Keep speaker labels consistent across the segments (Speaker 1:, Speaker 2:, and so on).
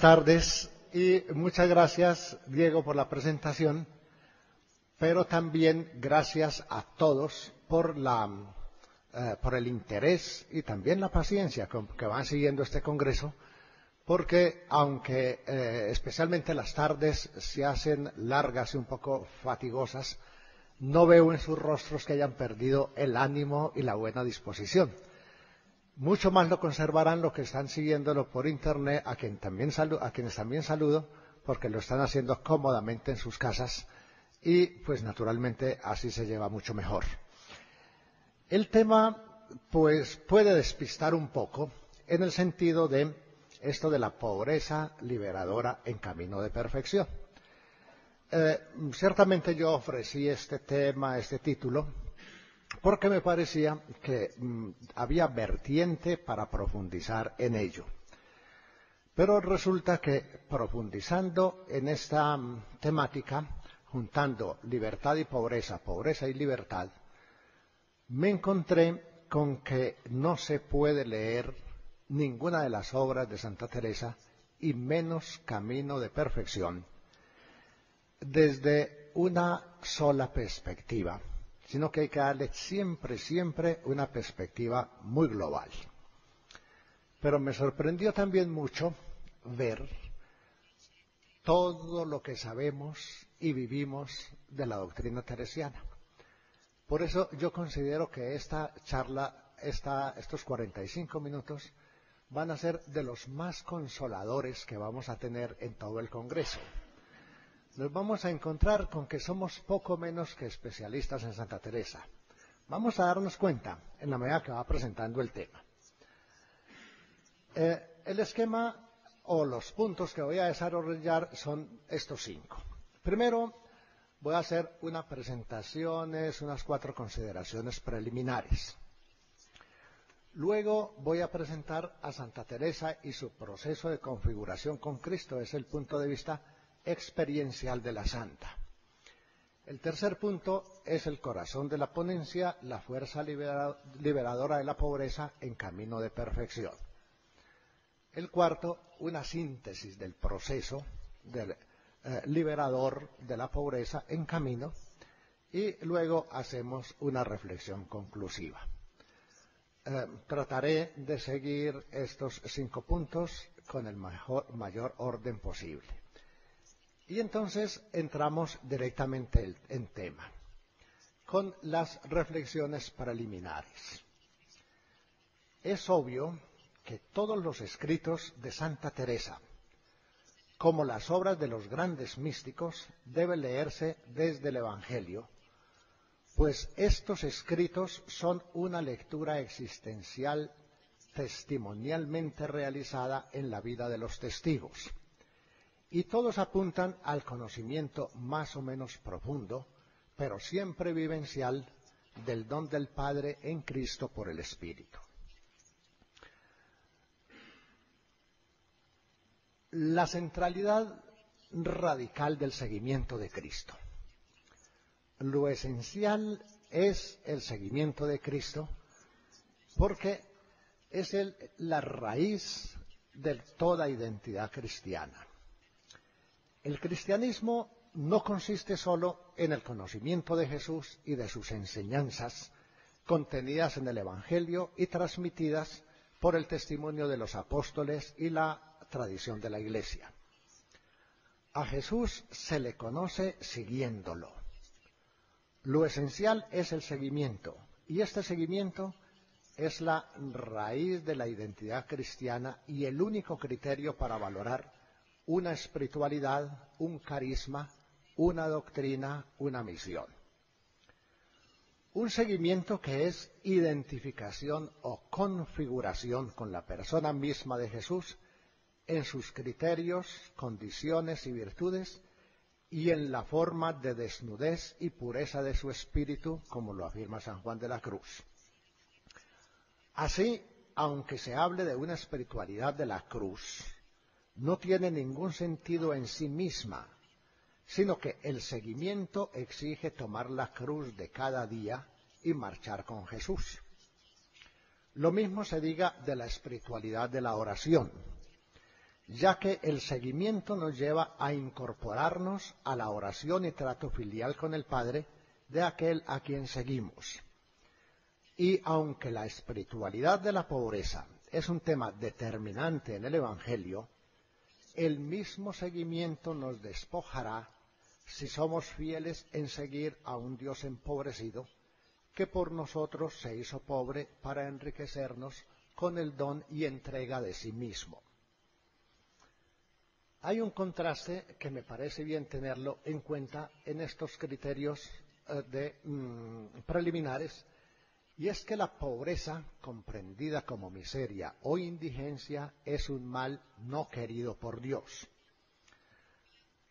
Speaker 1: buenas tardes y muchas gracias, Diego, por la presentación, pero también gracias a todos eh, por el interés y también la paciencia con que van siguiendo este Congreso, porque aunque eh, especialmente las tardes se hacen largas y un poco fatigosas, no veo en sus rostros que hayan perdido el ánimo y la buena disposición. Mucho más lo conservarán los que están siguiéndolo por internet, a, quien también a quienes también saludo, porque lo están haciendo cómodamente en sus casas y, pues naturalmente, así se lleva mucho mejor. El tema, pues, puede despistar un poco en el sentido de esto de la pobreza liberadora en camino de perfección. Eh, ciertamente yo ofrecí este tema, este título, porque me parecía que mm, había vertiente para profundizar en ello. Pero resulta que profundizando en esta mm, temática, juntando libertad y pobreza, pobreza y libertad, me encontré con que no se puede leer ninguna de las obras de Santa Teresa y menos Camino de Perfección desde una sola perspectiva sino que hay que darle siempre, siempre una perspectiva muy global. Pero me sorprendió también mucho ver todo lo que sabemos y vivimos de la doctrina teresiana. Por eso yo considero que esta charla, esta, estos 45 minutos, van a ser de los más consoladores que vamos a tener en todo el Congreso nos vamos a encontrar con que somos poco menos que especialistas en Santa Teresa. Vamos a darnos cuenta en la medida que va presentando el tema. Eh, el esquema o los puntos que voy a desarrollar son estos cinco. Primero, voy a hacer unas presentaciones, unas cuatro consideraciones preliminares. Luego voy a presentar a Santa Teresa y su proceso de configuración con Cristo es el punto de vista experiencial de la santa. El tercer punto es el corazón de la ponencia, la fuerza liberadora de la pobreza en camino de perfección. El cuarto, una síntesis del proceso del eh, liberador de la pobreza en camino. Y luego hacemos una reflexión conclusiva. Eh, trataré de seguir estos cinco puntos con el mayor orden posible. Y entonces entramos directamente en tema, con las reflexiones preliminares. Es obvio que todos los escritos de Santa Teresa, como las obras de los grandes místicos, deben leerse desde el Evangelio, pues estos escritos son una lectura existencial testimonialmente realizada en la vida de los testigos y todos apuntan al conocimiento más o menos profundo, pero siempre vivencial, del don del Padre en Cristo por el Espíritu. La centralidad radical del seguimiento de Cristo. Lo esencial es el seguimiento de Cristo porque es la raíz de toda identidad cristiana. El cristianismo no consiste solo en el conocimiento de Jesús y de sus enseñanzas contenidas en el Evangelio y transmitidas por el testimonio de los apóstoles y la tradición de la Iglesia. A Jesús se le conoce siguiéndolo. Lo esencial es el seguimiento y este seguimiento es la raíz de la identidad cristiana y el único criterio para valorar una espiritualidad, un carisma, una doctrina, una misión. Un seguimiento que es identificación o configuración con la persona misma de Jesús en sus criterios, condiciones y virtudes y en la forma de desnudez y pureza de su espíritu, como lo afirma San Juan de la Cruz. Así, aunque se hable de una espiritualidad de la cruz, no tiene ningún sentido en sí misma, sino que el seguimiento exige tomar la cruz de cada día y marchar con Jesús. Lo mismo se diga de la espiritualidad de la oración. ya que el seguimiento nos lleva a incorporarnos a la oración y trato filial con el Padre de aquel a quien seguimos. Y aunque la espiritualidad de la pobreza es un tema determinante en el Evangelio, el mismo seguimiento nos despojará si somos fieles en seguir a un Dios empobrecido que por nosotros se hizo pobre para enriquecernos con el don y entrega de sí mismo. Hay un contraste que me parece bien tenerlo en cuenta en estos criterios eh, de, mm, preliminares, y es que la pobreza, comprendida como miseria o indigencia, es un mal no querido por Dios.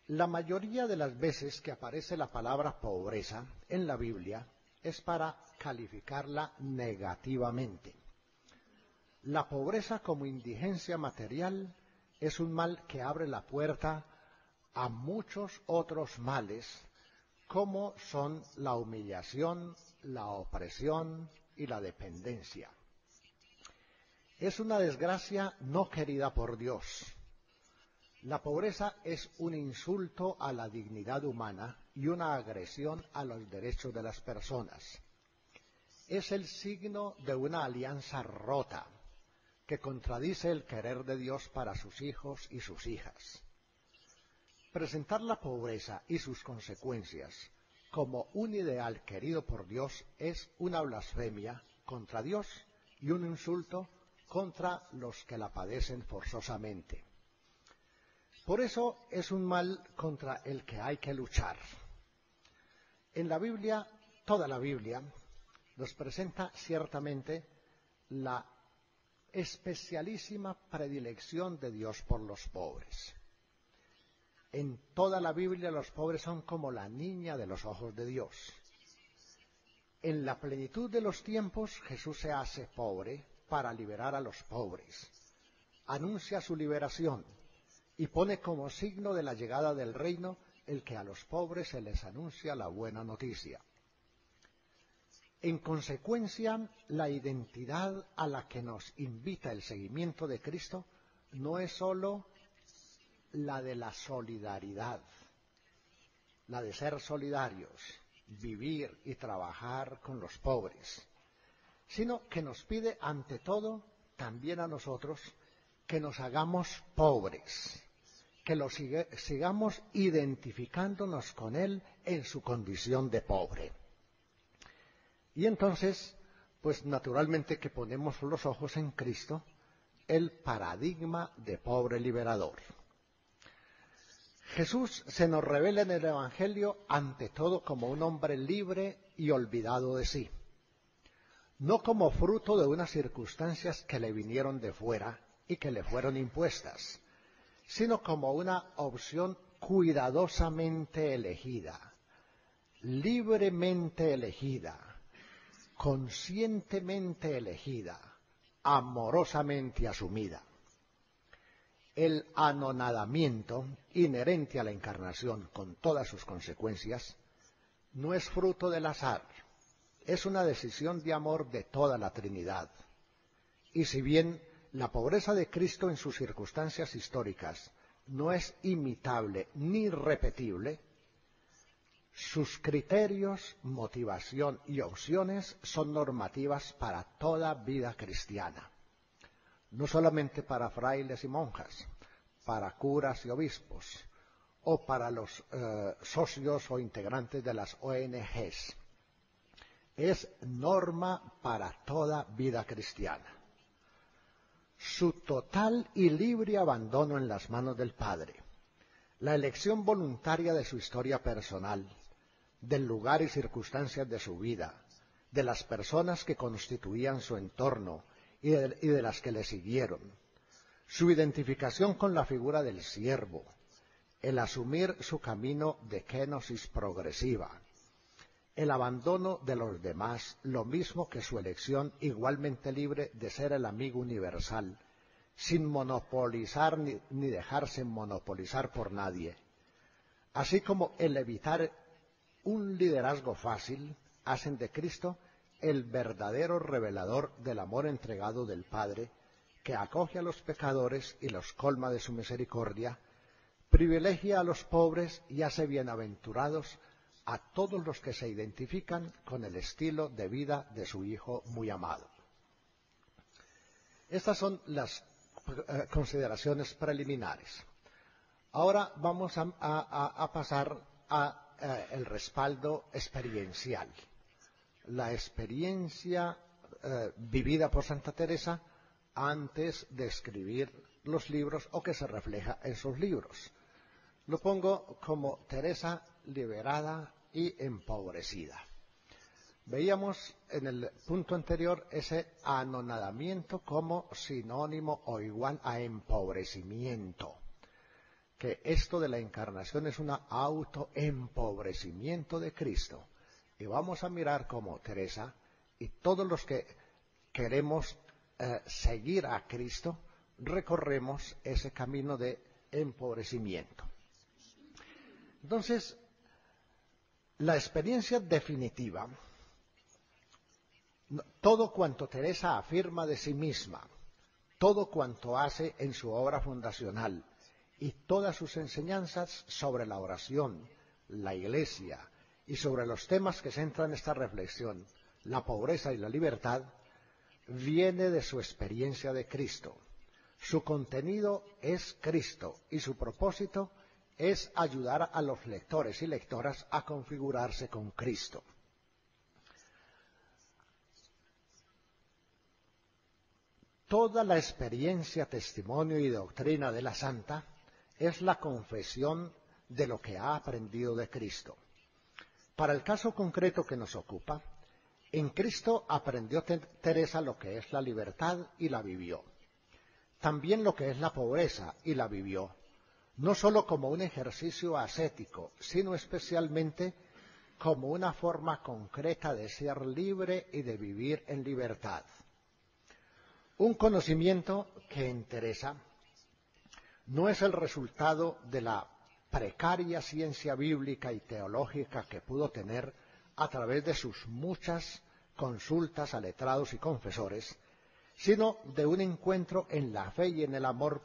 Speaker 1: La mayoría de las veces que aparece la palabra pobreza en la Biblia es para calificarla negativamente. La pobreza como indigencia material es un mal que abre la puerta a muchos otros males, como son la humillación, la opresión y la dependencia. Es una desgracia no querida por Dios. La pobreza es un insulto a la dignidad humana y una agresión a los derechos de las personas. Es el signo de una alianza rota que contradice el querer de Dios para sus hijos y sus hijas. Presentar la pobreza y sus consecuencias como un ideal querido por Dios es una blasfemia contra Dios y un insulto contra los que la padecen forzosamente. Por eso es un mal contra el que hay que luchar. En la Biblia, toda la Biblia, nos presenta ciertamente la especialísima predilección de Dios por los pobres. En toda la Biblia los pobres son como la niña de los ojos de Dios. En la plenitud de los tiempos Jesús se hace pobre para liberar a los pobres. Anuncia su liberación y pone como signo de la llegada del reino el que a los pobres se les anuncia la buena noticia. En consecuencia, la identidad a la que nos invita el seguimiento de Cristo no es sólo la de la solidaridad, la de ser solidarios, vivir y trabajar con los pobres, sino que nos pide ante todo también a nosotros que nos hagamos pobres, que lo sigamos identificándonos con Él en su condición de pobre. Y entonces, pues naturalmente que ponemos los ojos en Cristo, el paradigma de pobre liberador. Jesús se nos revela en el Evangelio ante todo como un hombre libre y olvidado de sí, no como fruto de unas circunstancias que le vinieron de fuera y que le fueron impuestas, sino como una opción cuidadosamente elegida, libremente elegida, conscientemente elegida, amorosamente asumida. El anonadamiento inherente a la encarnación con todas sus consecuencias no es fruto del azar, es una decisión de amor de toda la Trinidad. Y si bien la pobreza de Cristo en sus circunstancias históricas no es imitable ni repetible, sus criterios, motivación y opciones son normativas para toda vida cristiana, no solamente para frailes y monjas, para curas y obispos, o para los eh, socios o integrantes de las ONGs. Es norma para toda vida cristiana. Su total y libre abandono en las manos del Padre, la elección voluntaria de su historia personal, del lugar y circunstancias de su vida, de las personas que constituían su entorno y de, las que le siguieron, su identificación con la figura del siervo, el asumir su camino de kenosis progresiva, el abandono de los demás, lo mismo que su elección igualmente libre de ser el amigo universal, sin monopolizar ni, ni dejarse monopolizar por nadie, así como el evitar un liderazgo fácil, hacen de Cristo el verdadero revelador del amor entregado del Padre, que acoge a los pecadores y los colma de su misericordia, privilegia a los pobres y hace bienaventurados a todos los que se identifican con el estilo de vida de su Hijo muy amado. Estas son las eh, consideraciones preliminares. Ahora vamos a, pasar al eh, respaldo experiencial. La experiencia eh, vivida por Santa Teresa antes de escribir los libros o que se refleja en sus libros. Lo pongo como Teresa liberada y empobrecida. Veíamos en el punto anterior ese anonadamiento como sinónimo o igual a empobrecimiento, que esto de la encarnación es un autoempobrecimiento de Cristo. Y vamos a mirar como Teresa y todos los que queremos eh, seguir a Cristo, recorremos ese camino de empobrecimiento. Entonces, la experiencia definitiva todo cuanto Teresa afirma de sí misma, todo cuanto hace en su obra fundacional y todas sus enseñanzas sobre la oración, la iglesia y sobre los temas que centran esta reflexión, la pobreza y la libertad, viene de su experiencia de Cristo. Su contenido es Cristo y su propósito es ayudar a los lectores y lectoras a configurarse con Cristo. Toda la experiencia, testimonio y doctrina de la santa es la confesión de lo que ha aprendido de Cristo. Para el caso concreto que nos ocupa, en Cristo aprendió Teresa lo que es la libertad y la vivió. También lo que es la pobreza y la vivió. No sólo como un ejercicio ascético, sino especialmente como una forma concreta de ser libre y de vivir en libertad. Un conocimiento que interesa no es el resultado de la precaria ciencia bíblica y teológica que pudo tener a través de sus muchas consultas a letrados y confesores, sino de un encuentro en la fe y en el amor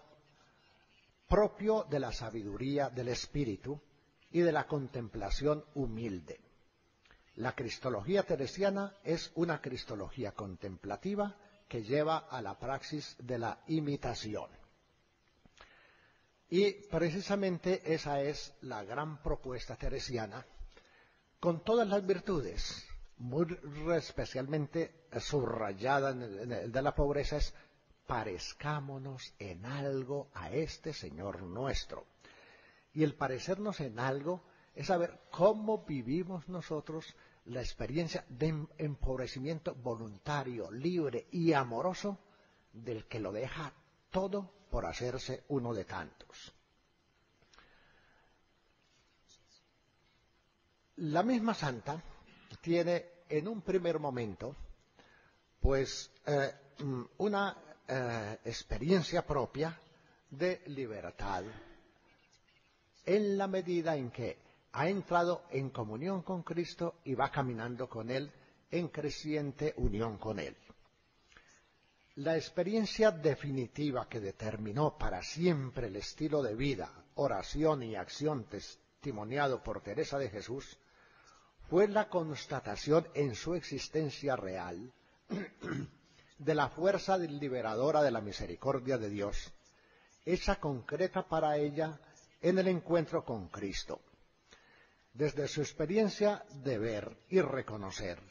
Speaker 1: propio de la sabiduría del Espíritu y de la contemplación humilde. La cristología teresiana es una cristología contemplativa que lleva a la praxis de la imitación. Y precisamente esa es la gran propuesta teresiana, con todas las virtudes, muy especialmente subrayada en el de la pobreza, es parezcámonos en algo a este Señor nuestro. Y el parecernos en algo es saber cómo vivimos nosotros la experiencia de em-, empobrecimiento voluntario, libre y amoroso del que lo deja todo por hacerse uno de tantos. La misma santa tiene en un primer momento pues eh, mm, una eh, experiencia propia de libertad en la medida en que ha entrado en comunión con Cristo y va caminando con Él en creciente unión con Él. La experiencia definitiva que determinó para siempre el estilo de vida, oración y acción testimoniado por Teresa de Jesús fue la constatación en su existencia real de la fuerza liberadora de la misericordia de Dios, hecha concreta para ella en el encuentro con Cristo. Desde su experiencia de ver y reconocer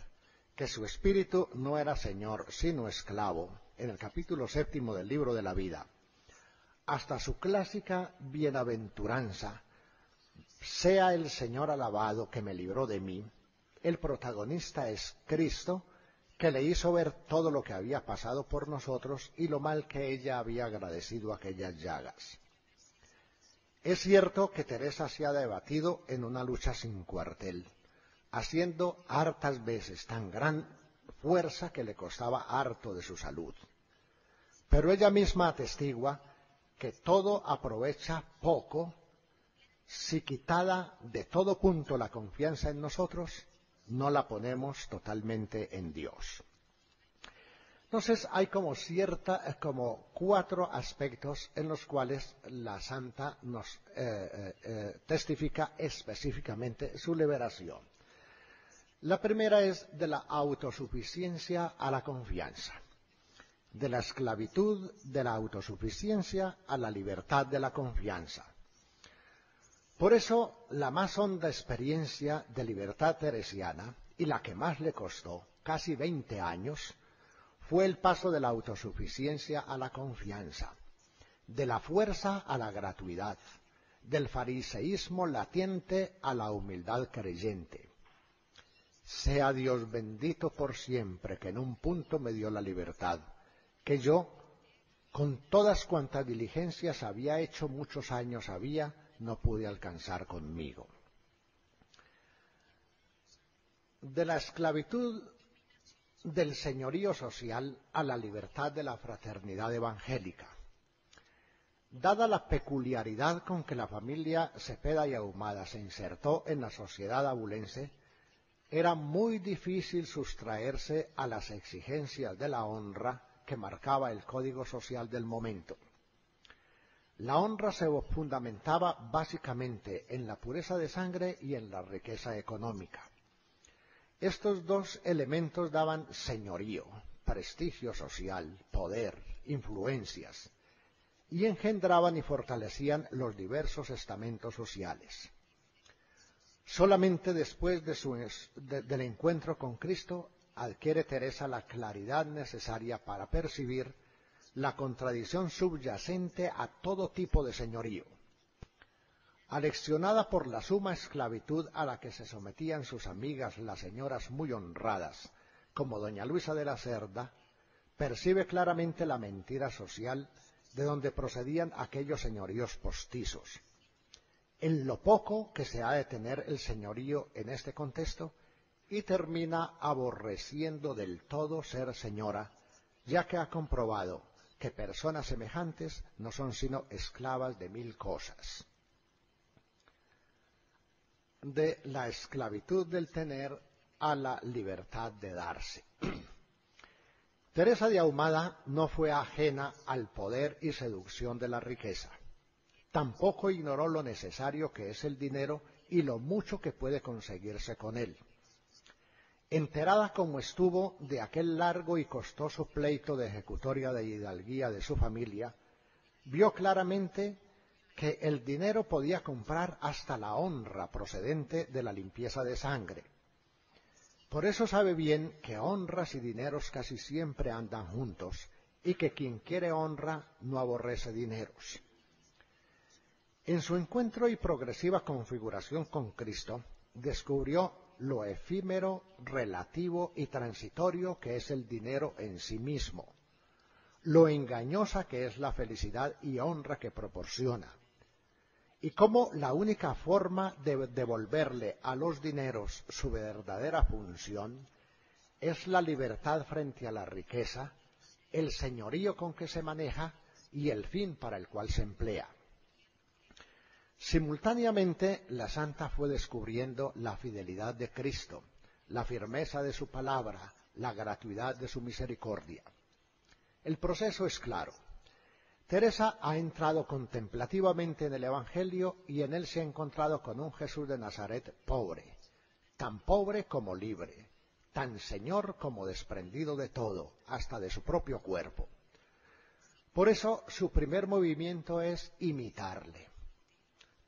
Speaker 1: que su espíritu no era señor sino esclavo, en el capítulo séptimo del libro de la vida, hasta su clásica bienaventuranza, sea el Señor alabado que me libró de mí, el protagonista es Cristo, que le hizo ver todo lo que había pasado por nosotros y lo mal que ella había agradecido aquellas llagas. Es cierto que Teresa se ha debatido en una lucha sin cuartel, haciendo hartas veces tan gran fuerza que le costaba harto de su salud. Pero ella misma atestigua que todo aprovecha poco si quitada de todo punto la confianza en nosotros, no la ponemos totalmente en Dios. Entonces hay como cierta, eh, como cuatro aspectos en los cuales la santa nos eh, eh, testifica específicamente su liberación. La primera es de la autosuficiencia a la confianza, de la esclavitud de la autosuficiencia a la libertad de la confianza. Por eso, la más honda experiencia de libertad teresiana, y la que más le costó, casi 20 años, fue el paso de la autosuficiencia a la confianza, de la fuerza a la gratuidad, del fariseísmo latiente a la humildad creyente. Sea Dios bendito por siempre, que en un punto me dio la libertad, que yo, con todas cuantas diligencias había hecho muchos años había, no pude alcanzar conmigo. De la esclavitud del señorío social a la libertad de la fraternidad evangélica. Dada la peculiaridad con que la familia Cepeda y Ahumada se insertó en la sociedad abulense, era muy difícil sustraerse a las exigencias de la honra que marcaba el código social del momento. La honra se fundamentaba básicamente en la pureza de sangre y en la riqueza económica. Estos dos elementos daban señorío, prestigio social, poder, influencias, y engendraban y fortalecían los diversos estamentos sociales. Solamente después del encuentro con Cristo adquiere Teresa la claridad necesaria para percibir la contradicción subyacente a todo tipo de señorío Aleccionada por la suma esclavitud a la que se sometían sus amigas las señoras muy honradas, como doña Luisa de la Cerda, percibe claramente la mentira social de donde procedían aquellos señoríos postizos. En lo poco que se ha de tener el señorío en este contexto, y termina aborreciendo del todo ser señora, ya que ha comprobado que personas semejantes no son sino esclavas de mil cosas de la esclavitud del tener a la libertad de darse. Teresa de Ahumada no fue ajena al poder y seducción de la riqueza. Tampoco ignoró lo necesario que es el dinero y lo mucho que puede conseguirse con él. Enterada como estuvo de aquel largo y costoso pleito de ejecutoria de hidalguía de su familia, vio claramente que el dinero podía comprar hasta la honra procedente de la limpieza de sangre. Por eso sabe bien que honras y dineros casi siempre andan juntos y que quien quiere honra no aborrece dineros. En su encuentro y progresiva configuración con Cristo, descubrió lo efímero, relativo y transitorio que es el dinero en sí mismo, lo engañosa que es la felicidad y honra que proporciona, y cómo la única forma de devolverle a los dineros su verdadera función es la libertad frente a la riqueza, el señorío con que se maneja y el fin para el cual se emplea. Simultáneamente, la santa fue descubriendo la fidelidad de Cristo, la firmeza de su palabra, la gratuidad de su misericordia. El proceso es claro. Teresa ha entrado contemplativamente en el Evangelio y en él se ha encontrado con un Jesús de Nazaret pobre, tan pobre como libre, tan señor como desprendido de todo, hasta de su propio cuerpo. Por eso su primer movimiento es imitarle.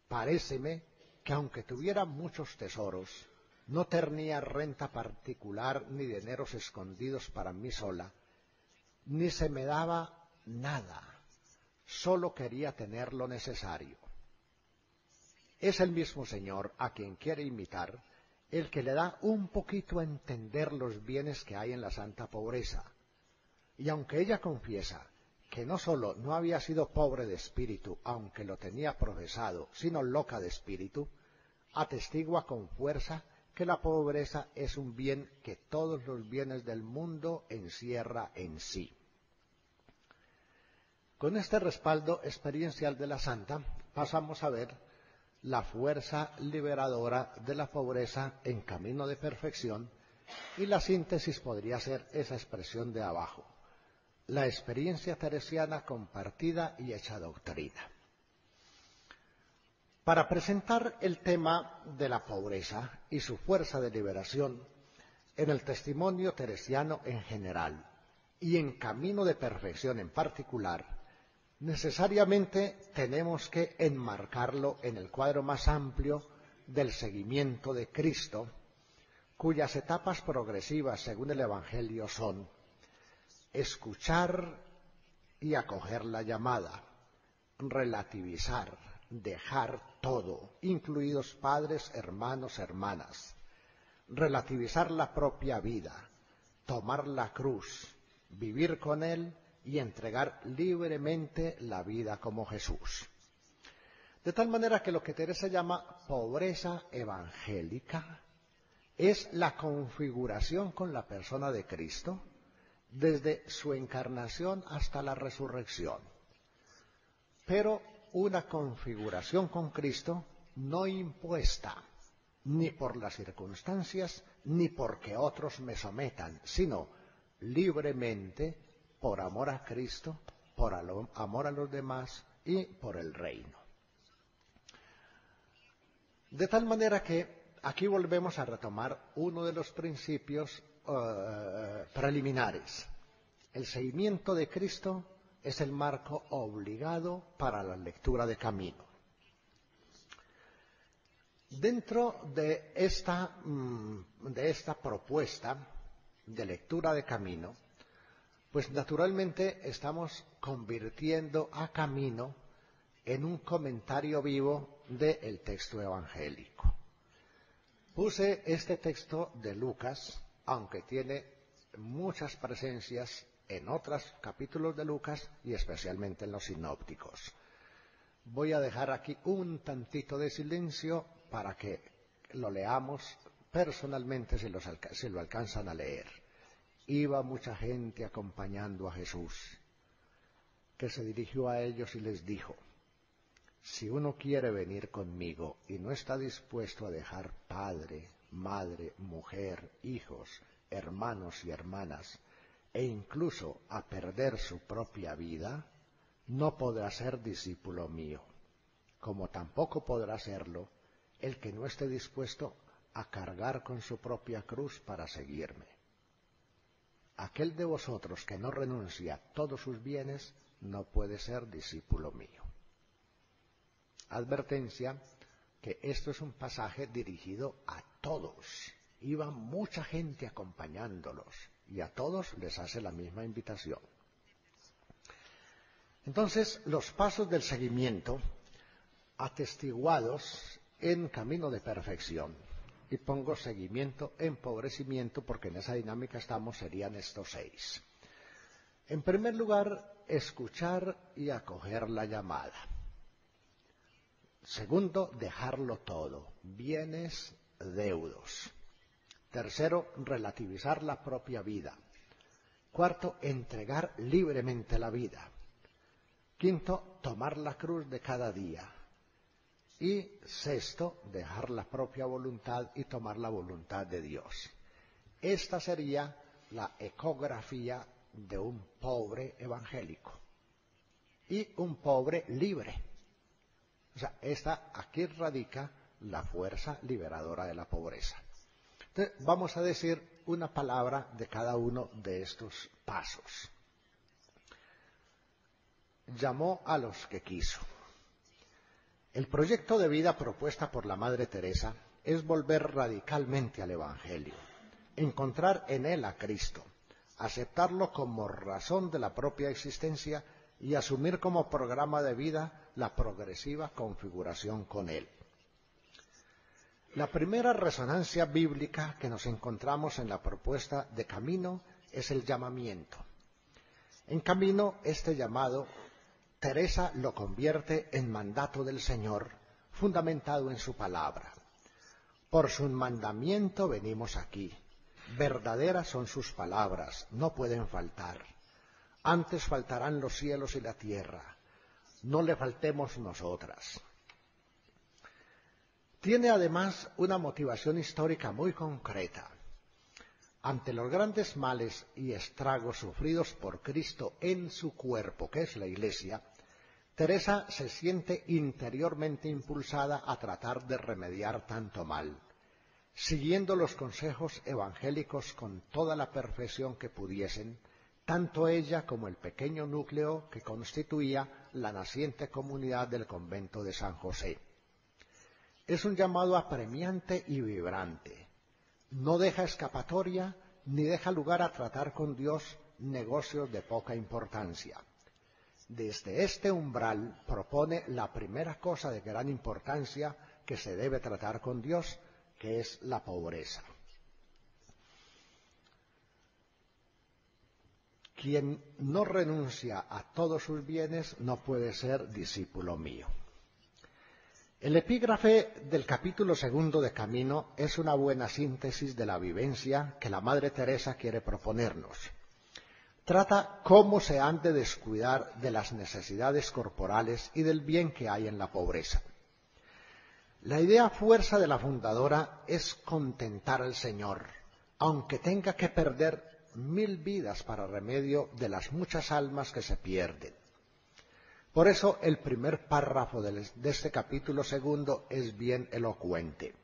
Speaker 1: Paréceme que aunque tuviera muchos tesoros, no tenía renta particular ni dineros escondidos para mí sola, ni se me daba nada solo quería tener lo necesario. Es el mismo Señor a quien quiere imitar el que le da un poquito a entender los bienes que hay en la santa pobreza. Y aunque ella confiesa que no sólo no había sido pobre de espíritu, aunque lo tenía profesado, sino loca de espíritu, atestigua con fuerza que la pobreza es un bien que todos los bienes del mundo encierra en sí. Con este respaldo experiencial de la Santa, pasamos a ver la fuerza liberadora de la pobreza en camino de perfección y la síntesis podría ser esa expresión de abajo. La experiencia teresiana compartida y hecha doctrina. Para presentar el tema de la pobreza y su fuerza de liberación en el testimonio teresiano en general y en camino de perfección en particular, necesariamente tenemos que enmarcarlo en el cuadro más amplio del seguimiento de Cristo, cuyas etapas progresivas, según el Evangelio, son escuchar y acoger la llamada, relativizar, dejar todo, incluidos padres, hermanos, hermanas, relativizar la propia vida, tomar la cruz, vivir con Él y entregar libremente la vida como Jesús. De tal manera que lo que Teresa llama pobreza evangélica es la configuración con la persona de Cristo desde su encarnación hasta la resurrección. Pero una configuración con Cristo no impuesta ni por las circunstancias ni porque otros me sometan, sino libremente por amor a Cristo, por amor a los demás y por el reino. De tal manera que aquí volvemos a retomar uno de los principios uh, preliminares. El seguimiento de Cristo es el marco obligado para la lectura de camino. Dentro de esta, mm, de esta propuesta de lectura de camino, pues naturalmente estamos convirtiendo a camino en un comentario vivo del texto evangélico. Puse este texto de Lucas, aunque tiene muchas presencias en otros capítulos de Lucas y especialmente en los sinópticos. Voy a dejar aquí un tantito de silencio para que lo leamos personalmente si, lo alcanzan a leer. Iba mucha gente acompañando a Jesús, que se dirigió a ellos y les dijo, si uno quiere venir conmigo y no está dispuesto a dejar padre, madre, mujer, hijos, hermanos y hermanas, e incluso a perder su propia vida, no podrá ser discípulo mío, como tampoco podrá serlo el que no esté dispuesto a cargar con su propia cruz para seguirme. Aquel de vosotros que no renuncia a todos sus bienes no puede ser discípulo mío. Advertencia que esto es un pasaje dirigido a todos. Iba mucha gente acompañándolos y a todos les hace la misma invitación. Entonces, los pasos del seguimiento atestiguados en camino de perfección. Y pongo seguimiento, empobrecimiento, porque en esa dinámica estamos, serían estos seis. En primer lugar, escuchar y acoger la llamada. Segundo, dejarlo todo, bienes, deudos. Tercero, relativizar la propia vida. Cuarto, entregar libremente la vida. Quinto, tomar la cruz de cada día. Y sexto, dejar la propia voluntad y tomar la voluntad de Dios. Esta sería la ecografía de un pobre evangélico y un pobre libre. O sea, esta, aquí radica la fuerza liberadora de la pobreza vamos a decir una palabra de cada uno de estos pasos. Llamó a los que quiso. El proyecto de vida propuesta por la Madre Teresa es volver radicalmente al Evangelio, encontrar en él a Cristo, aceptarlo como razón de la propia existencia y asumir como programa de vida la progresiva configuración con él. La primera resonancia bíblica que nos encontramos en la propuesta de camino es el llamamiento. En camino, este llamado, Teresa lo convierte en mandato del Señor, fundamentado en su palabra. Por su mandamiento venimos aquí. Verdaderas son sus palabras, no pueden faltar. Antes faltarán los cielos y la tierra. No le faltemos nosotras. Tiene además una motivación histórica muy concreta. ante los grandes males y estragos sufridos por Cristo en su cuerpo, que es la Iglesia, Teresa se siente interiormente impulsada a tratar de remediar tanto mal, siguiendo los consejos evangélicos con toda la perfección que pudiesen, tanto ella como el pequeño núcleo que constituía la naciente comunidad del convento de San José. Es un llamado apremiante y vibrante. No deja escapatoria ni deja lugar a tratar con Dios negocios de poca importancia. Desde este umbral propone la primera cosa de gran importancia que se debe tratar con Dios, que es la pobreza. Quien no renuncia a todos sus bienes no puede ser discípulo mío. El epígrafe del capítulo segundo de Camino es una buena síntesis de la vivencia que la Madre Teresa quiere proponernos. Trata cómo se han de descuidar de las necesidades corporales y del bien que hay en la pobreza. La idea fuerza de la fundadora es contentar al Señor, aunque tenga que perder mil vidas para remedio de las muchas almas que se pierden. Por eso el primer párrafo de este capítulo segundo es bien elocuente.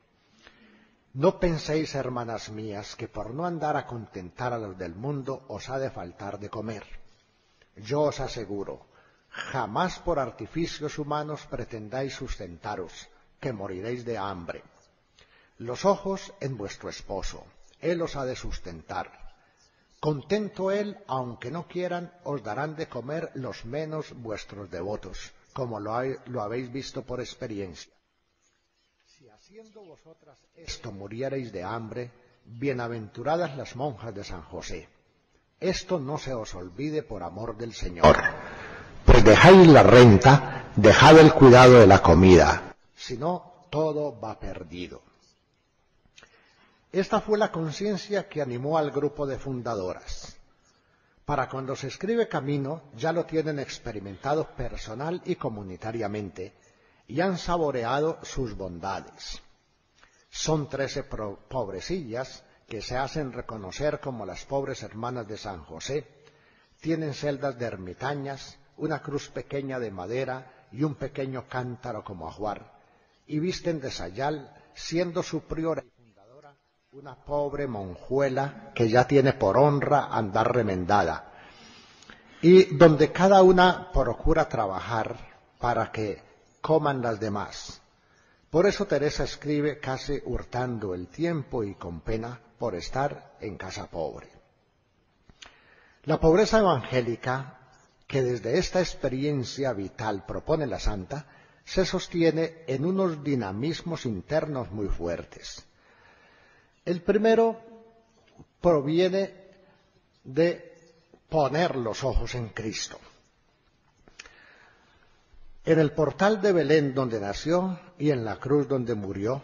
Speaker 1: No penséis, hermanas mías, que por no andar a contentar a los del mundo os ha de faltar de comer. Yo os aseguro, jamás por artificios humanos pretendáis sustentaros, que moriréis de hambre. Los ojos en vuestro esposo, él os ha de sustentar Contento él, aunque no quieran, os darán de comer los menos vuestros devotos, como lo, habéis visto por experiencia. Si haciendo vosotras esto murierais de hambre, bienaventuradas las monjas de San José. Esto no se os olvide por amor del Señor. Pues dejáis la renta, dejad el cuidado de la comida, si no, todo va perdido. Esta fue la conciencia que animó al grupo de fundadoras. Para cuando se escribe Camino ya lo tienen experimentado personal y comunitariamente y han saboreado sus bondades. Son trece pobrecillas que se hacen reconocer como las pobres hermanas de San José. Tienen celdas de ermitañas, una cruz pequeña de madera y un pequeño cántaro como ajuar, y visten de sayal, siendo su priora una pobre monjuela que ya tiene por honra andar remendada y donde cada una procura trabajar para que coman las demás. Por eso Teresa escribe casi hurtando el tiempo y con pena por estar en casa pobre. La pobreza evangélica, que desde esta experiencia vital propone la santa, se sostiene en unos dinamismos internos muy fuertes. El primero proviene de poner los ojos en Cristo. En el portal de Belén donde nació y en la cruz donde murió,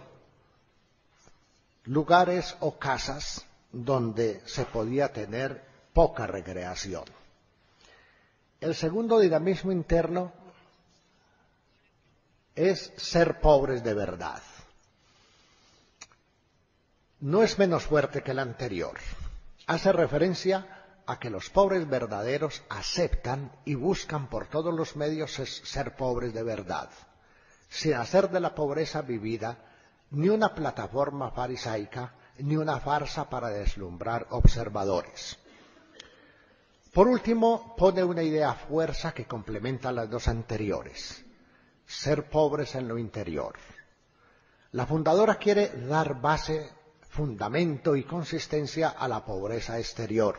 Speaker 1: lugares o casas donde se podía tener poca recreación. El segundo dinamismo interno es ser pobres de verdad no es menos fuerte que el anterior. Hace referencia a que los pobres verdaderos aceptan y buscan por todos los medios ser pobres de verdad, sin hacer de la pobreza vivida ni una plataforma farisaica ni una farsa para deslumbrar observadores. Por último, pone una idea fuerza que complementa las dos anteriores, ser pobres en lo interior. La fundadora quiere dar base fundamento y consistencia a la pobreza exterior.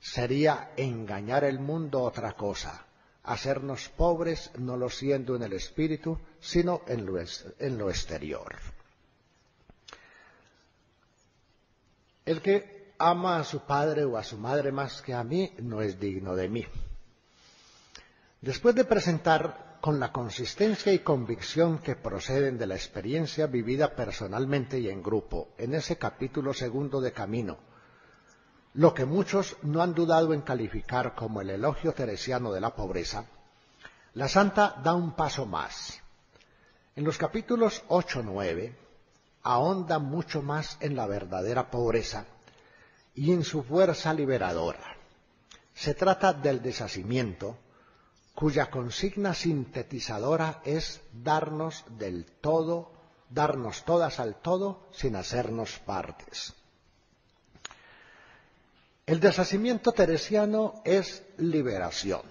Speaker 1: Sería engañar el mundo otra cosa, hacernos pobres no lo siendo en el espíritu, sino en lo, en lo exterior. El que ama a su padre o a su madre más que a mí no es digno de mí. Después de presentar con la consistencia y convicción que proceden de la experiencia vivida personalmente y en grupo en ese capítulo segundo de Camino, lo que muchos no han dudado en calificar como el elogio teresiano de la pobreza, la santa da un paso más. En los capítulos 8-9 ahonda mucho más en la verdadera pobreza, y en su fuerza liberadora. Se trata del deshacimiento, cuya consigna sintetizadora es darnos del todo, darnos todas al todo sin hacernos partes. El deshacimiento teresiano es liberación,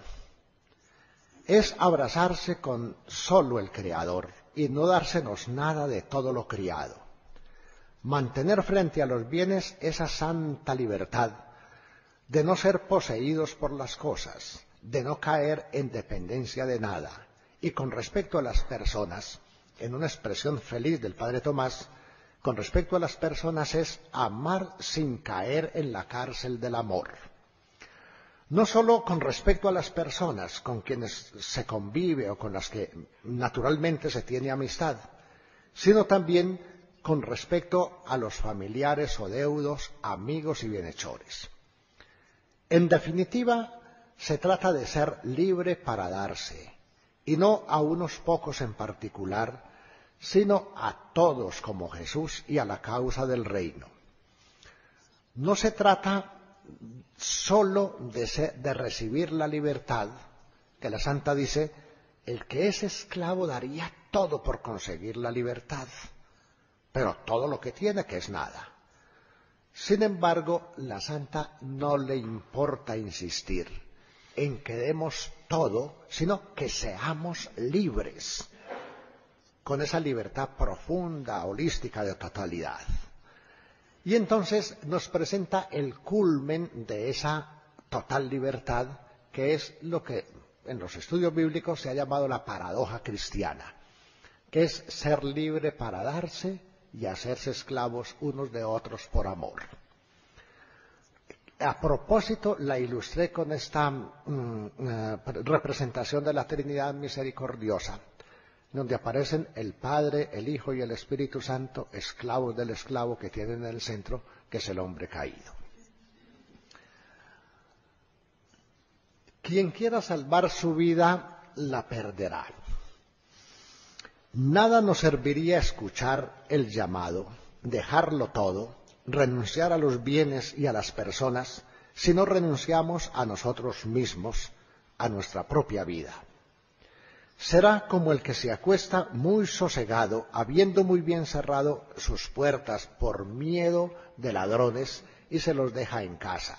Speaker 1: es abrazarse con solo el Creador y no dársenos nada de todo lo criado. Mantener frente a los bienes esa santa libertad de no ser poseídos por las cosas, de no caer en dependencia de nada. Y con respecto a las personas, en una expresión feliz del Padre Tomás, con respecto a las personas es amar sin caer en la cárcel del amor. No solo con respecto a las personas con quienes se convive o con las que naturalmente se tiene amistad, sino también con respecto a los familiares o deudos, amigos y bienhechores. En definitiva, se trata de ser libre para darse, y no a unos pocos en particular, sino a todos como Jesús y a la causa del reino. No se trata solo de, de recibir la libertad, que la Santa dice, el que es esclavo daría todo por conseguir la libertad, pero todo lo que tiene que es nada. Sin embargo, la santa no le importa insistir en que demos todo, sino que seamos libres, con esa libertad profunda, holística de totalidad. Y entonces nos presenta el culmen de esa total libertad, que es lo que en los estudios bíblicos se ha llamado la paradoja cristiana, que es ser libre para darse y hacerse esclavos unos de otros por amor. A propósito, la ilustré con esta mm, eh, representación de la Trinidad misericordiosa, donde aparecen el Padre, el Hijo y el Espíritu Santo, esclavos del esclavo que tienen en el centro, que es el hombre caído. Quien quiera salvar su vida, la perderá. Nada nos serviría escuchar el llamado, dejarlo todo, renunciar a los bienes y a las personas si no renunciamos a nosotros mismos, a nuestra propia vida. Será como el que se acuesta muy sosegado, habiendo muy bien cerrado sus puertas por miedo de ladrones y se los deja en casa.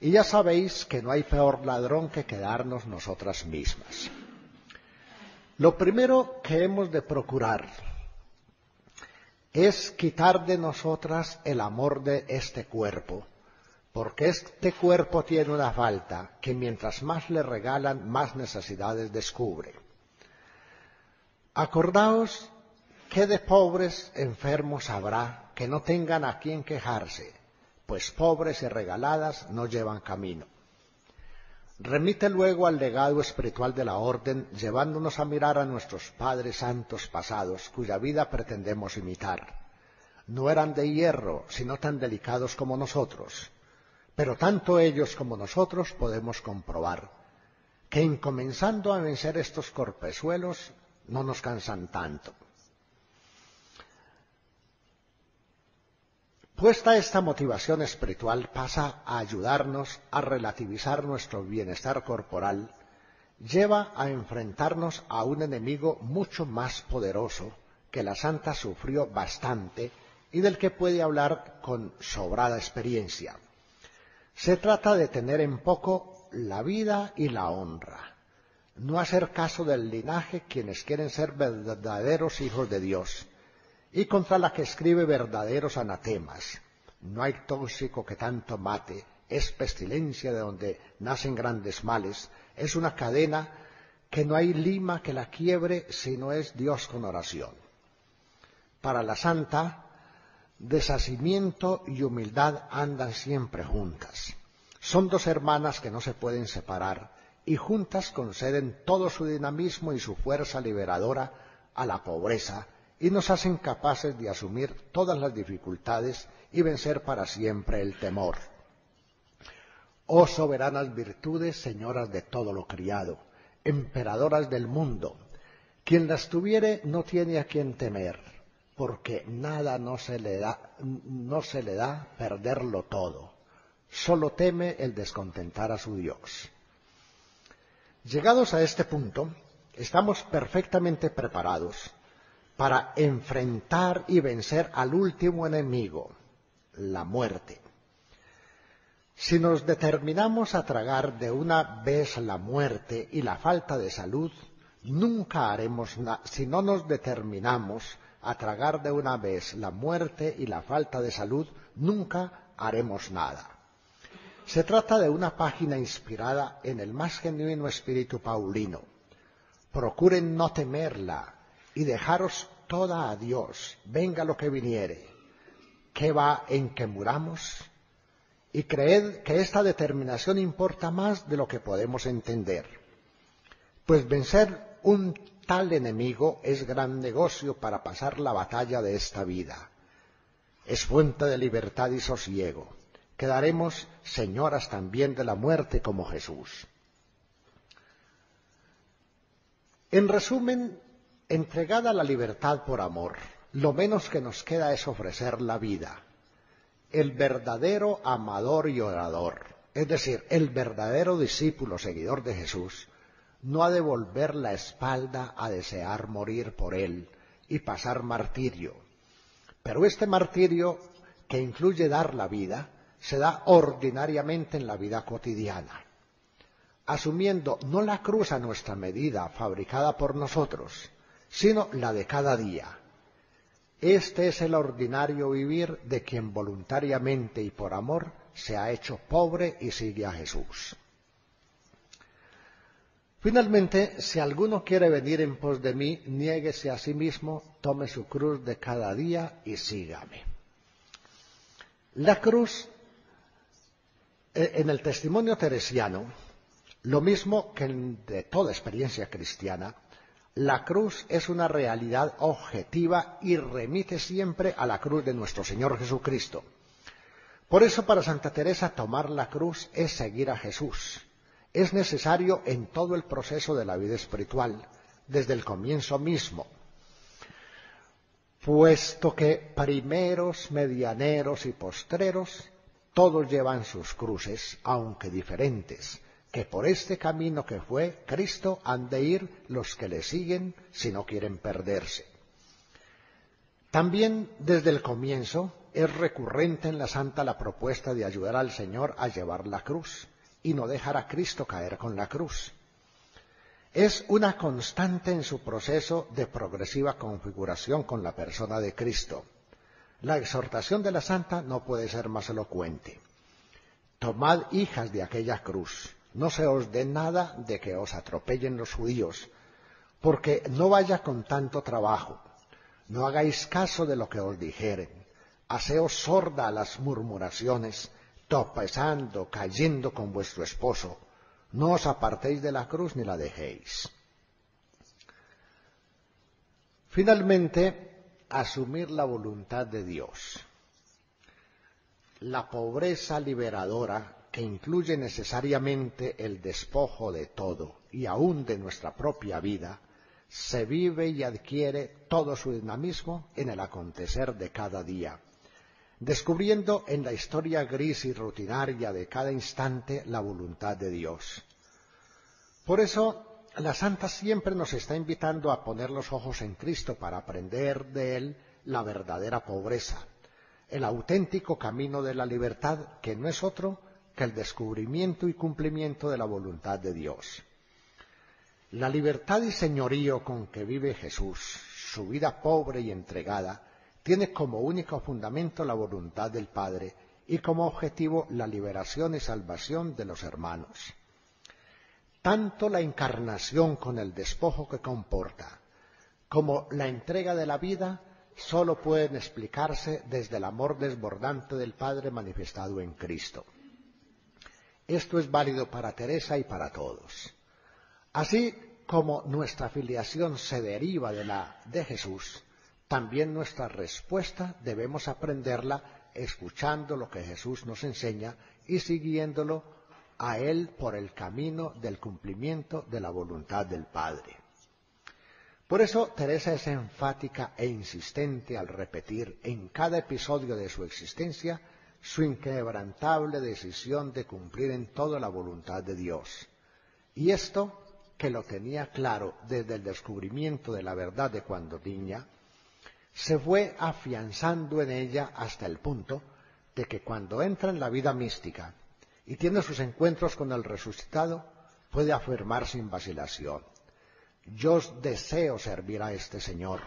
Speaker 1: Y ya sabéis que no hay peor ladrón que quedarnos nosotras mismas. Lo primero que hemos de procurar es quitar de nosotras el amor de este cuerpo, porque este cuerpo tiene una falta que mientras más le regalan, más necesidades descubre. Acordaos que de pobres enfermos habrá que no tengan a quien quejarse, pues pobres y regaladas no llevan camino. Remite luego al legado espiritual de la orden, llevándonos a mirar a nuestros padres santos pasados, cuya vida pretendemos imitar. No eran de hierro, sino tan delicados como nosotros. Pero tanto ellos como nosotros podemos comprobar que en comenzando a vencer estos corpezuelos no nos cansan tanto. Puesta esta motivación espiritual pasa a ayudarnos a relativizar nuestro bienestar corporal, lleva a enfrentarnos a un enemigo mucho más poderoso que la santa sufrió bastante y del que puede hablar con sobrada experiencia. Se trata de tener en poco la vida y la honra, no hacer caso del linaje quienes quieren ser verdaderos hijos de Dios, y contra la que escribe verdaderos anatemas. No hay tóxico que tanto mate, es pestilencia de donde nacen grandes males, es una cadena que no hay lima que la quiebre si no es Dios con oración. Para la santa, deshacimiento y humildad andan siempre juntas. Son dos hermanas que no se pueden separar y juntas conceden todo su dinamismo y su fuerza liberadora a la pobreza y nos hacen capaces de asumir todas las dificultades y vencer para siempre el temor. Oh soberanas virtudes, señoras de todo lo criado, emperadoras del mundo, quien las tuviere no tiene a quien temer, porque nada no se le da, no se le da perderlo todo. solo teme el descontentar a su Dios. Llegados a este punto, estamos perfectamente preparados para enfrentar y vencer al último enemigo, la muerte. Si nos determinamos a tragar de una vez la muerte y la falta de salud, nunca haremos nada. Si no nos determinamos a tragar de una vez la muerte y la falta de salud, nunca haremos nada. Se trata de una página inspirada en el más genuino espíritu paulino. Procuren no temerla y dejaros toda a Dios, venga lo que viniere. ¿Qué va en que muramos? y creed que esta determinación importa más de lo que podemos entender. Pues vencer un tal enemigo es gran negocio para pasar la batalla de esta vida. Es fuente de libertad y sosiego. Quedaremos señoras también de la muerte como Jesús. En resumen, entregada la libertad por amor, lo menos que nos queda es ofrecer la vida el verdadero amador y orador, es decir, el verdadero discípulo seguidor de Jesús, no ha de volver la espalda a desear morir por él y pasar martirio. Pero este martirio, que incluye dar la vida, se da ordinariamente en la vida cotidiana, asumiendo no la cruz a nuestra medida fabricada por nosotros, sino la de cada día este es el ordinario vivir de quien voluntariamente y por amor se ha hecho pobre y sigue a Jesús. Finalmente, si alguno quiere venir en pos de mí, niéguese a sí mismo, tome su cruz de cada día y sígame. La cruz, eh, en el testimonio teresiano, lo mismo que de toda experiencia cristiana, la cruz es una realidad objetiva y remite siempre a la cruz de nuestro Señor Jesucristo. Por eso para Santa Teresa tomar la cruz es seguir a Jesús. Es necesario en todo el proceso de la vida espiritual, desde el comienzo mismo, puesto que primeros, medianeros y postreros, todos llevan sus cruces, aunque diferentes, que por este camino que fue Cristo han de ir los que le siguen si no quieren perderse. También desde el comienzo es recurrente en la Santa la propuesta de ayudar al Señor a llevar la cruz y no dejar a Cristo caer con la cruz. Es una constante en su proceso de progresiva configuración con la persona de Cristo. La exhortación de la Santa no puede ser más elocuente. Tomad hijas de aquella cruz, no se os dé nada de que os atropellen los judíos, porque no vaya con tanto trabajo. No hagáis caso de lo que os dijeren. Haceos sorda a las murmuraciones, topezando, cayendo con vuestro esposo. No os apartéis de la cruz ni la dejéis. Finalmente, asumir la voluntad de Dios. La pobreza liberadora que incluye necesariamente el despojo de todo y aún de nuestra propia vida, se vive y adquiere todo su dinamismo en el acontecer de cada día, descubriendo en la historia gris y rutinaria de cada instante la voluntad de Dios. Por eso, la Santa siempre nos está invitando a poner los ojos en Cristo para aprender de Él la verdadera pobreza, el auténtico camino de la libertad, que no es otro que el descubrimiento y cumplimiento de la voluntad de Dios. La libertad y señorío con que vive Jesús, su vida pobre y entregada, tiene como único fundamento la voluntad del Padre y como objetivo la liberación y salvación de los hermanos. Tanto la encarnación con el despojo que comporta, como la entrega de la vida, sólo pueden explicarse desde el amor desbordante del Padre manifestado en Cristo. Esto es válido para Teresa y para todos. Así como nuestra filiación se deriva de la de Jesús, también nuestra respuesta debemos aprenderla escuchando lo que Jesús nos enseña y siguiéndolo a Él por el camino del cumplimiento de la voluntad del Padre. Por eso Teresa es enfática e insistente al repetir en cada episodio de su existencia su inquebrantable decisión de cumplir en todo la voluntad de Dios. Y esto, que lo tenía claro desde el descubrimiento de la verdad de cuando niña, se fue afianzando en ella hasta el punto de que cuando entra en la vida mística y tiene sus encuentros con el resucitado, puede afirmar sin vacilación, yo deseo servir a este Señor,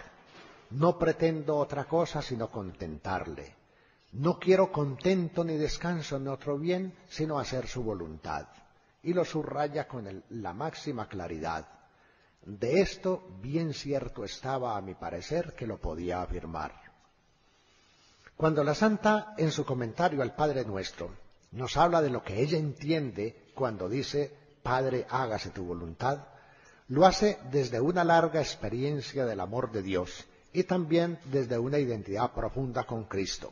Speaker 1: no pretendo otra cosa sino contentarle, no quiero contento ni descanso en otro bien sino hacer su voluntad, y lo subraya con la máxima claridad. De esto bien cierto estaba, a mi parecer, que lo podía afirmar. Cuando la Santa, en su comentario al Padre Nuestro, nos habla de lo que ella entiende cuando dice, Padre, hágase tu voluntad, lo hace desde una larga experiencia del amor de Dios y también desde una identidad profunda con Cristo.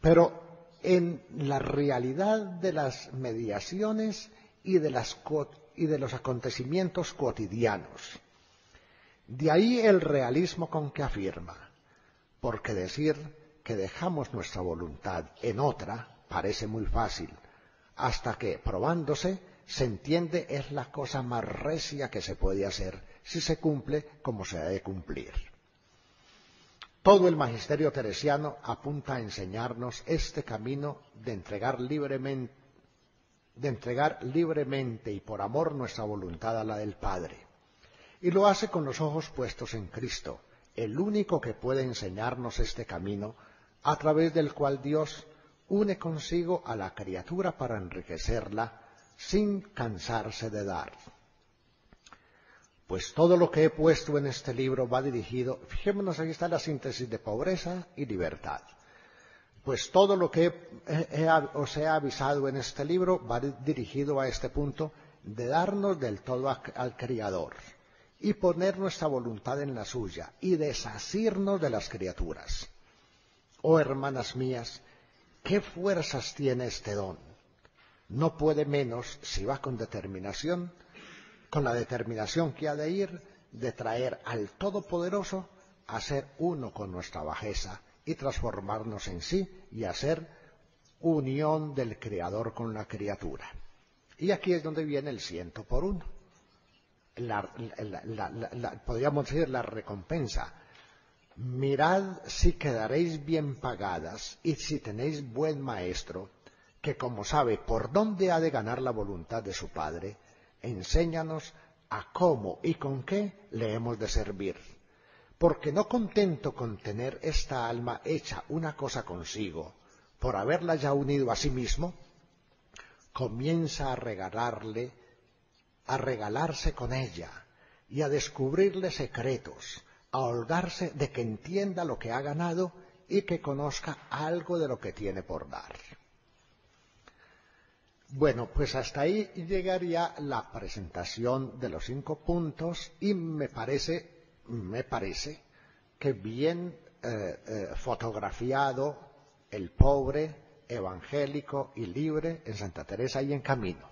Speaker 1: Pero en la realidad de las mediaciones y de, de los acontecimientos cotidianos. De ahí el realismo con que afirma, porque decir que dejamos nuestra voluntad en otra parece muy fácil, hasta que, probándose, se entiende es la cosa más recia que se puede hacer si se cumple como se debe cumplir. Todo el magisterio teresiano apunta a enseñarnos este camino de entregar libremente, de entregar libremente y por amor nuestra voluntad a la del Padre. Y lo hace con los ojos puestos en Cristo, el único que puede enseñarnos este camino, a través del cual Dios une consigo a la criatura para enriquecerla sin cansarse de dar pues todo lo que he puesto en este libro va dirigido, fijémonos, aquí está la síntesis de pobreza y libertad. Pues todo lo que os he avisado en este libro va dirigido a este punto de darnos del todo al Criador y poner nuestra voluntad en la suya y desasirnos de las criaturas. Oh hermanas mías, ¿qué fuerzas tiene este don? No puede menos, si va con determinación, con la determinación que ha de ir de traer al Todopoderoso a ser uno con nuestra bajeza y transformarnos en sí y a ser unión del Creador con la criatura. Y aquí es donde viene el ciento por uno. podríamos decir la recompensa. Mirad si quedaréis bien pagadas y si tenéis buen maestro, que como sabe por dónde ha de ganar la voluntad de su Padre, enséñanos a cómo y con qué le hemos de servir. Porque no contento con tener esta alma hecha una cosa consigo, por haberla ya unido a sí mismo, comienza a regalarle, a regalarse con ella y a descubrirle secretos, a holgarse de que entienda lo que ha ganado y que conozca algo de lo que tiene por dar. Bueno, pues hasta ahí llegaría la presentación de los cinco puntos y me parece, me parece que bien eh, eh, fotografiado el pobre, evangélico y libre en Santa Teresa y en camino.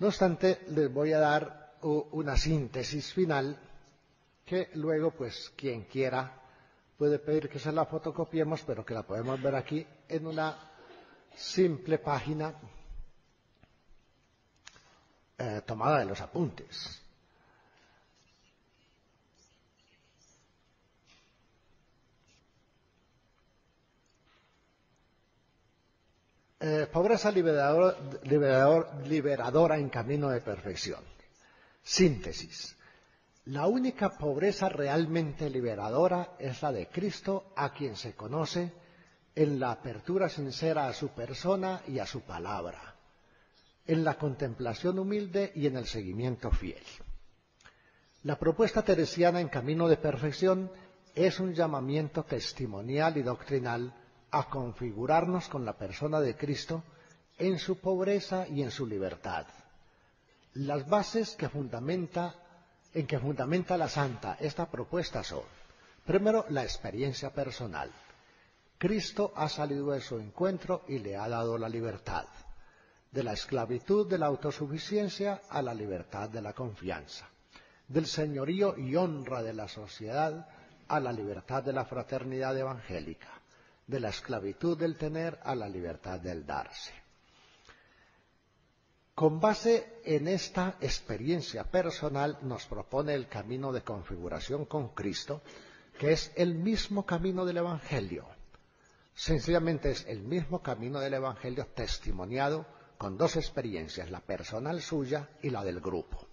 Speaker 1: No obstante, les voy a dar una síntesis final que luego, pues, quien quiera puede pedir que se la fotocopiemos, pero que la podemos ver aquí en una simple página eh, tomada de los apuntes. Eh, pobreza liberadora en camino de perfección. Síntesis. La única pobreza realmente liberadora es la de Cristo, a quien se conoce en la apertura sincera a su persona y a su palabra en la contemplación humilde y en el seguimiento fiel. La propuesta teresiana en camino de perfección es un llamamiento testimonial y doctrinal a configurarnos con la persona de Cristo en su pobreza y en su libertad. Las bases en que fundamenta la Santa esta propuesta son, primero, la experiencia personal. Cristo ha salido de su encuentro y le ha dado la libertad de la esclavitud de la autosuficiencia a la libertad de la confianza, del señorío y honra de la sociedad a la libertad de la fraternidad evangélica, de la esclavitud del tener a la libertad del darse. Con base en esta experiencia personal nos propone el camino de configuración con Cristo, que es el mismo camino del Evangelio. Sencillamente es el mismo camino del Evangelio testimoniado con dos experiencias, la personal suya y la del grupo.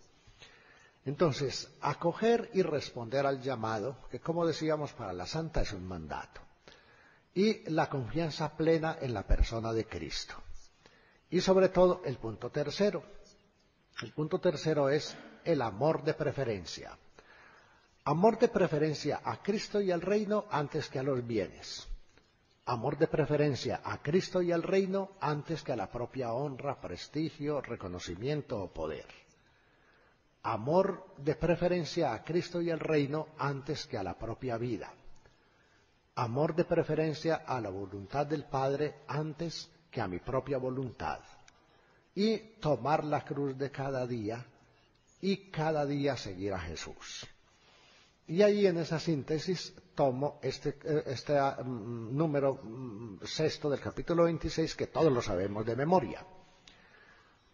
Speaker 1: Entonces, acoger y responder al llamado, que como decíamos para la Santa es un mandato, y la confianza plena en la persona de Cristo. Y sobre todo el punto tercero. El punto tercero es el amor de preferencia. Amor de preferencia a Cristo y al reino antes que a los bienes. Amor de preferencia a Cristo y al reino antes que a la propia honra, prestigio, reconocimiento o poder. Amor de preferencia a Cristo y al reino antes que a la propia vida. Amor de preferencia a la voluntad del Padre antes que a mi propia voluntad. Y tomar la cruz de cada día y cada día seguir a Jesús. Y ahí en esa síntesis tomo este, eh, este mm, número mm, sexto del capítulo 26 que todos lo sabemos de memoria.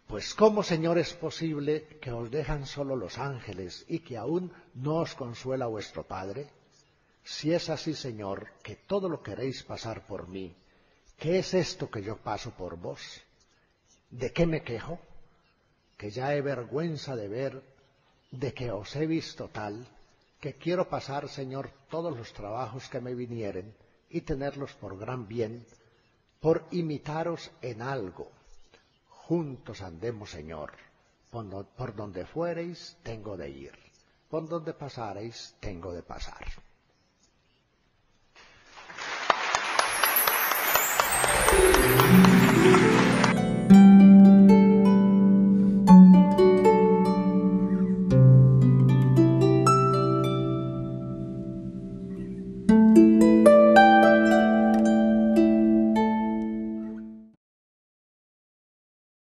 Speaker 1: Pues ¿cómo, Señor, es posible que os dejan solo los ángeles y que aún no os consuela vuestro Padre? Si es así, Señor, que todo lo queréis pasar por mí, ¿Qué es esto que yo paso por vos? ¿De qué me quejo? Que ya he vergüenza de ver de que os he visto tal, que quiero pasar, Señor, todos los trabajos que me vinieren y tenerlos por gran bien, por imitaros en algo. Juntos andemos, Señor, por donde fuereis tengo de ir, por donde pasareis tengo de pasar.